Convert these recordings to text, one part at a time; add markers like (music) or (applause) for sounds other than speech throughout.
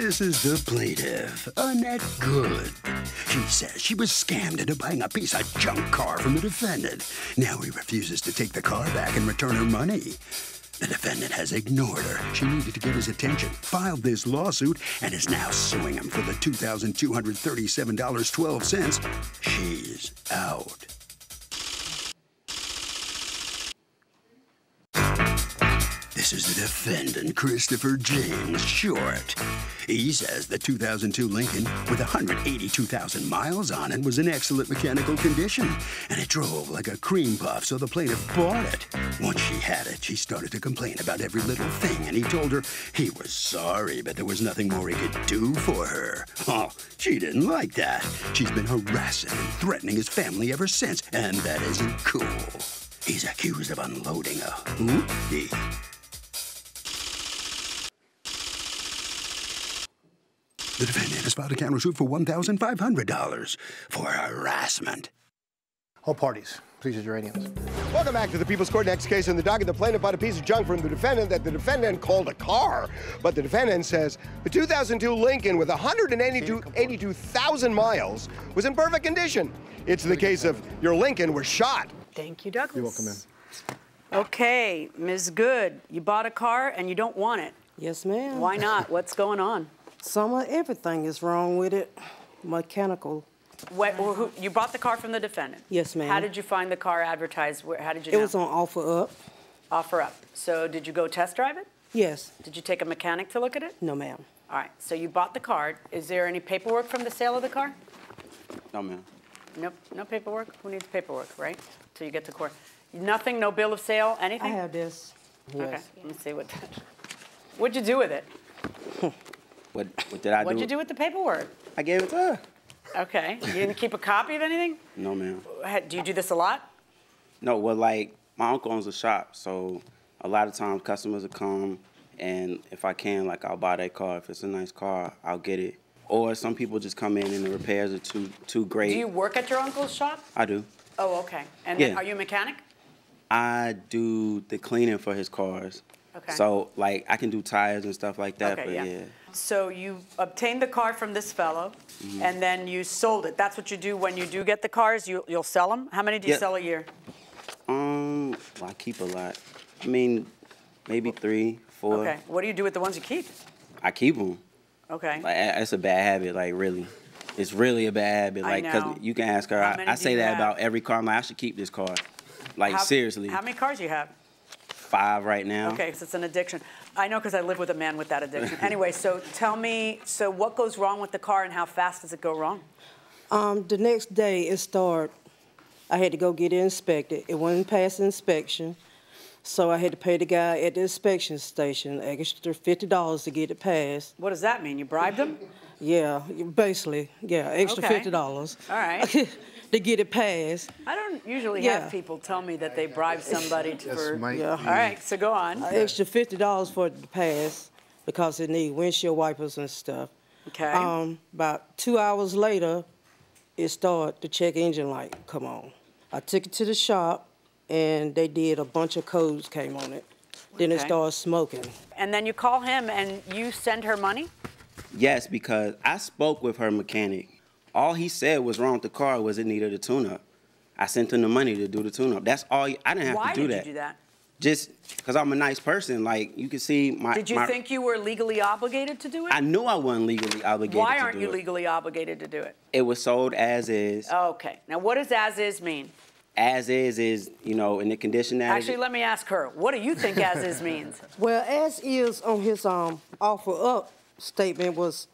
This is the plaintiff, Annette Good. She says she was scammed into buying a piece of junk car from the defendant. Now he refuses to take the car back and return her money. The defendant has ignored her. She needed to get his attention, filed this lawsuit, and is now suing him for the $2,237.12. She's out. This is the defendant, Christopher James Short. He says the 2002 Lincoln, with 182,000 miles on it, was in excellent mechanical condition, and it drove like a cream puff, so the plaintiff bought it. Once she had it, she started to complain about every little thing, and he told her he was sorry, but there was nothing more he could do for her. Oh, she didn't like that. She's been harassing and threatening his family ever since, and that isn't cool. He's accused of unloading a hoopty. The defendant has filed a countersuit for $1,500 for harassment. All parties, please use your radios. Welcome back to the People's Court. Next case in the docket. The plaintiff bought a piece of junk from the defendant that the defendant called a car. But the defendant says the 2002 Lincoln with 182,000 miles was in perfect condition. It's the case of your Lincoln was shot. Thank you, Douglas. You're welcome, ma'am. Okay, Ms. Good, you bought a car and you don't want it. Yes, ma'am. Why not? What's going on? Some of everything is wrong with it. Mechanical. What, who, you bought the car from the defendant? Yes, ma'am. How did you find the car advertised? Where, how did you It know? was on OfferUp. Offer up. So did you go test drive it? Yes. Did you take a mechanic to look at it? No, ma'am. All right, so you bought the car. Is there any paperwork from the sale of the car? No, ma'am. Nope, no paperwork? Who needs paperwork, right? Till you get to court. Nothing, no bill of sale, anything? I have this. Okay, Yes. let me see what, (laughs) what'd you do with it? (laughs) What, what did I do? What'd you do with the paperwork? I gave it to her. Okay, you didn't keep a copy of anything? No, ma'am. Do you do this a lot? No, well, like, my uncle owns a shop, so a lot of times customers will come, and if I can, like, I'll buy that car. If it's a nice car, I'll get it. Or some people just come in and the repairs are too too great. Do you work at your uncle's shop? I do. Oh, okay. And Yeah. are you a mechanic? I do the cleaning for his cars. Okay. So, like, I can do tires and stuff like that, Okay, but yeah. yeah. So you obtained the car from this fellow, Mm-hmm. and then you sold it. That's what you do when you do get the cars. You you'll sell them. How many do you Yeah. sell a year? Um, well, I keep a lot. I mean, maybe three, four. Okay. What do you do with the ones you keep? I keep them. Okay. Like a- that's a bad habit. Like really, it's really a bad habit. Like because you can ask her. I, I say that have? about every car. I'm like, I should keep this car. Like How- seriously, How many cars do you have? five right now. Okay, because it's an addiction. I know because I live with a man with that addiction. (laughs) anyway, so tell me, so what goes wrong with the car and how fast does it go wrong? Um, the next day it started. I had to go get it inspected. It wasn't past inspection. So I had to pay the guy at the inspection station extra fifty dollars to get it passed. What does that mean? You bribed him? (laughs) Yeah, basically, yeah, extra Okay. fifty dollars. All right. (laughs) to get it passed. I don't usually Yeah. have people tell me that they bribe somebody to, for. might Yeah. All right, so go on. Extra fifty dollars for it to pass because it need windshield wipers and stuff. Okay. Um, about two hours later, it started the check engine light come on. I took it to the shop, and they did a bunch of codes came on it. Then it Okay. started smoking. And then you call him and you send her money? Yes, because I spoke with her mechanic. All he said was wrong with the car was it needed a tune-up. I sent him the money to do the tune-up. That's all. I didn't have Why to do did that. you do that? Just because I'm a nice person. Like you can see my. Did you my- think you were legally obligated to do it? I knew I wasn't legally obligated. Why to aren't you it. legally obligated to do it? It was sold as is. Okay. Now, what does as is mean? As is is you know in the condition that. it- Actually, let me ask her. What do you think as is means? Well, as is on his um offer up statement was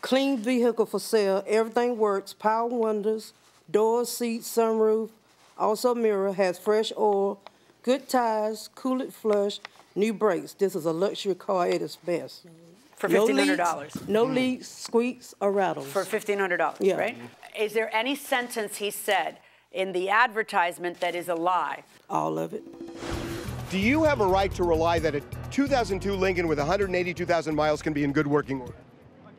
clean vehicle for sale, everything works, power windows, doors, seats, sunroof, also mirror, has fresh oil, good tires, coolant flush, new brakes. This is a luxury car at its best. For No $1,500. leaks, No mm-hmm. leaks, squeaks, or rattles. For $1,500, Yeah. right? Is there any sentence he said in the advertisement that is a lie? All of it. Do you have a right to rely that a 2002 Lincoln with 182,000 miles can be in good working order?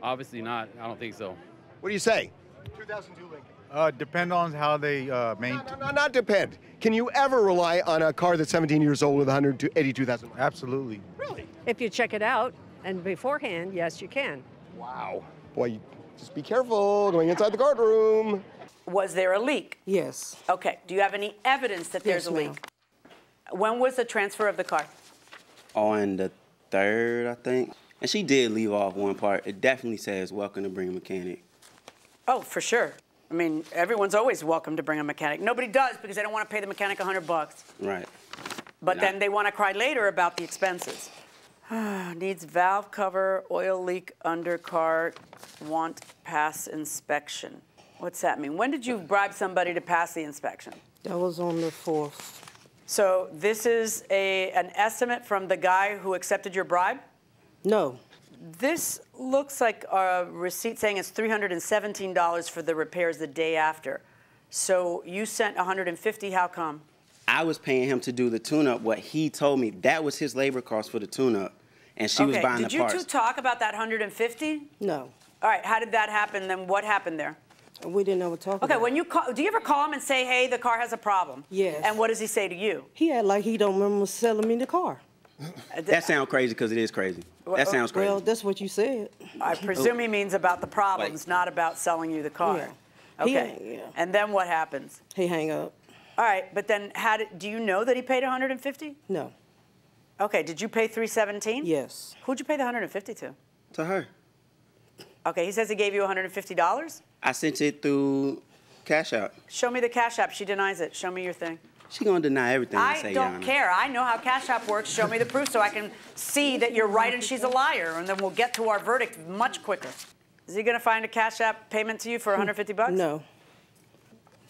Obviously not. I don't think so. What do you say? 2002 Lincoln. Uh, depend on how they uh, maintain. No, no, not depend. Can you ever rely on a car that's 17 years old with 182,000 miles? Absolutely. Really? If you check it out and beforehand, yes, you can. Wow. Boy, you- just be careful going inside the courtroom. Was there a leak? Yes. Okay. Do you have any evidence that there's Yes, a ma'am. leak? When was the transfer of the car? Oh, on the third, I think. And she did leave off one part. It definitely says, welcome to bring a mechanic. Oh, for sure. I mean, everyone's always welcome to bring a mechanic. Nobody does because they don't want to pay the mechanic 100 bucks. Right. But Nah. then they want to cry later about the expenses. (sighs) Needs valve cover, oil leak under car, want pass inspection. What's that mean? When did you bribe somebody to pass the inspection? That was on the fourth. So this is a, an estimate from the guy who accepted your bribe? No. This looks like a receipt saying it's $317 for the repairs the day after. So you sent 150, how come? I was paying him to do the tune-up. What he told me, that was his labor cost for the tune-up. And she was buying did the parts. Did you two talk about that 150? No. All right, how did that happen? Then what happened there? We didn't ever talk Okay, about when you call, do you ever call him and say, hey, the car has a problem? Yes. And what does he say to you? He had like he don't remember selling me the car. Uh, that sounds crazy because it is crazy. That sounds crazy. Well, that's what you said. I presume he means about the problems, Like- not about selling you the car. Yeah. He- Okay. yeah. And then what happens? He hang up. All right, but then how did, do you know that he paid 150? No. Okay, did you pay 317? Yes. Who'd you pay the 150 to? to her. Okay, he says he gave you $150. I sent it through Cash App. Show me the Cash App. She denies it. Show me your thing. She gonna deny everything I, I say, don't Yana. care. I know how Cash App works. Show me the proof so I can see that you're right and she's a liar, and then we'll get to our verdict much quicker. Is he going to find a Cash App payment to you for 150 bucks? No.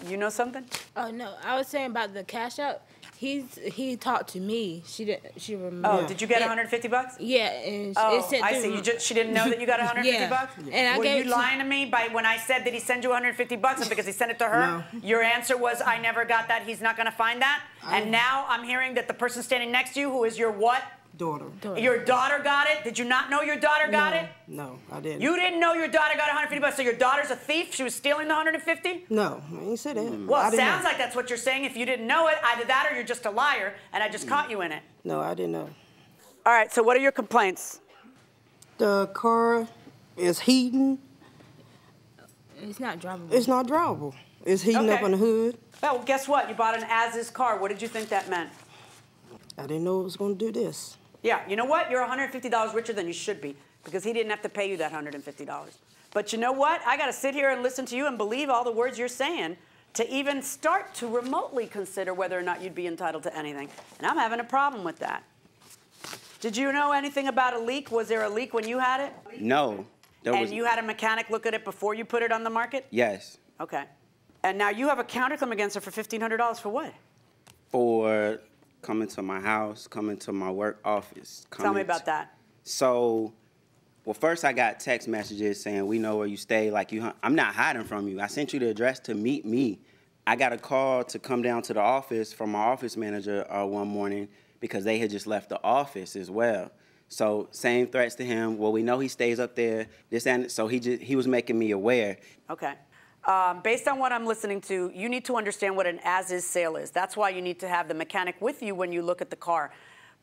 You know something? Oh no, I was saying about the cash out. He's he talked to me. She didn't. She remember. Oh, did you get 150 bucks? Yeah, and Oh, it said I see. You just she didn't know that you got 150 (laughs) Yeah. bucks. And I Were gave you lying to me by when I said that he sent you 150 bucks and because he sent it to her? No. Your answer was I never got that. He's not going to find that. and now I'm hearing that the person standing next to you, who is your what? Daughter. Your daughter got it. Did you not know your daughter got no. it? No, I didn't. You didn't know your daughter got 150 bucks. So your daughter's a thief. She was stealing the 150. No, I ain't say that. Well, it sounds know. like that's what you're saying. If you didn't know it, either that or you're just a liar, and I just caught you in it. No, I didn't know. All right. So what are your complaints? The car is heating. It's not drivable. It's not drivable. It's heating up Okay. on the hood. Well, guess what? You bought an as-is car. What did you think that meant? I didn't know it was going to do this. Yeah, you know what? You're $150 richer than you should be because he didn't have to pay you that $150. But you know what? I got to sit here and listen to you and believe all the words you're saying to even start to remotely consider whether or not you'd be entitled to anything. And I'm having a problem with that. Did you know anything about a leak? Was there a leak when you had it? No. There and was you had a mechanic look at it before you put it on the market? yes Okay. And now you have a counterclaim against her for $1,500 for what? for coming to my house, coming to my work office. Tell me about that. So, well, first I got text messages saying we know where you stay. Like you, I'm not hiding from you. I sent you the address to meet me. I got a call to come down to the office from my office manager uh, one morning because they had just left the office as well. So same threats to him. Well, we know he stays up there. This and so he just he was making me aware. Okay. Um, based on what I'm listening to, you need to understand what an as-is sale is. That's why you need to have the mechanic with you when you look at the car.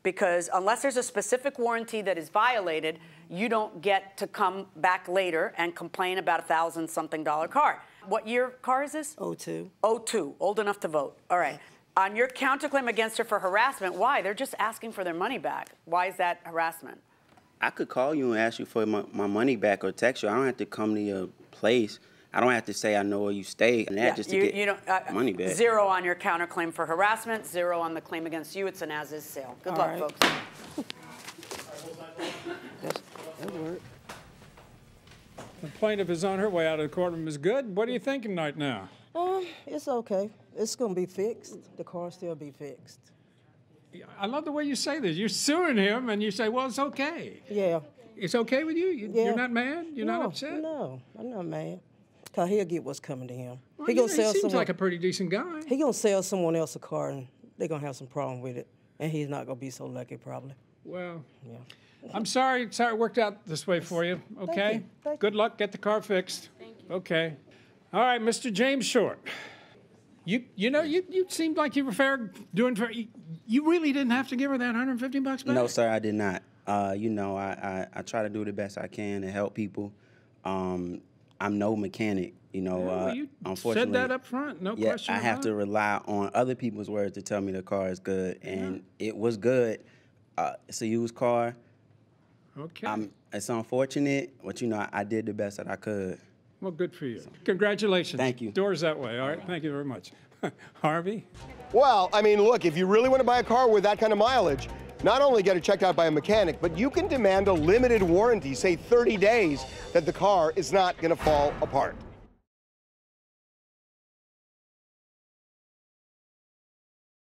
Because unless there's a specific warranty that is violated, you don't get to come back later and complain about a thousand something dollar car. What year car is this? O2. 02, old enough to vote. All right. On your counterclaim against her for harassment, why? They're just asking for their money back. Why is that harassment? I could call you and ask you for my, my money back or text you. I don't have to come to your place. I don't have to say I know where you stay and that just to you, get you don't, uh, money back. Zero on your counterclaim for harassment, zero on the claim against you. It's an as-is sale. Good All luck, right. folks. That's, that worked. The plaintiff is on her way out of the courtroom is good. What are you thinking right now? Um, it's okay. It's going to be fixed. The car still be fixed. I love the way you say this. You're suing him and you say, well, it's okay. Yeah. It's okay with you? you Yeah. You're not mad? You're no, not upset? No, I'm not mad. Cause he'll get what's coming to him. Well, he you gonna know, sell he seems someone. like a pretty decent guy. he gonna sell someone else a car, and they're gonna have some problem with it, and he's not gonna be so lucky probably. Well, Yeah. I'm sorry. Sorry it worked out this way for you. Okay. Thank you. Thank Good luck. Get the car fixed. Thank you. Okay. All right, Mr. James Short. You you know you you seemed like you were fair doing fair. You, you really didn't have to give her that 150 bucks back. No, sir, I did not. Uh, you know, I, I, I try to do the best I can to help people. Um, I'm no mechanic, you know. Well, uh, unfortunately, said that up front, no yeah, question I have about to rely on other people's words to tell me the car is good, and it was good. Uh, it's a used car. Okay. I'm, it's unfortunate, but you know, I, I did the best that I could. well, good for you. Congratulations. Thank you. Doors that way. All right. Thank you very much. (laughs) Harvey. Well, I mean, look, if you really want to buy a car with that kind of mileage, not only get it checked out by a mechanic, but you can demand a limited warranty, say 30 days, that the car is not going to fall apart.